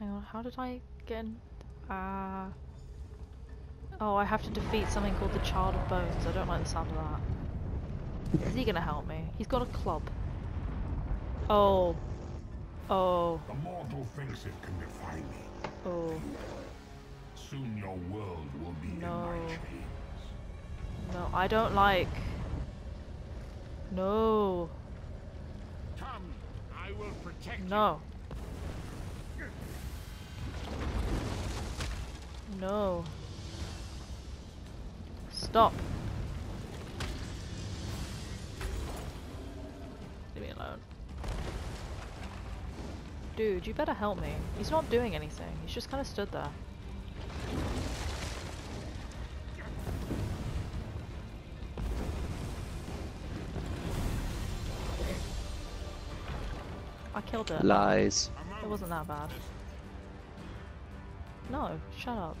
Hang on, how did I get in? Ah. Oh, I have to defeat something called the Child of Bones. I don't like the sound of that. Is he gonna help me? He's got a club. Oh. Oh. The mortal thinks it can defy me. Oh. Soon your world will be in my chains. No, I don't like. No. Come, I will protect No. No. Stop. Leave me alone. Dude, you better help me. He's not doing anything. He's just kind of stood there. I killed it. Lies. It wasn't that bad. No, shut up.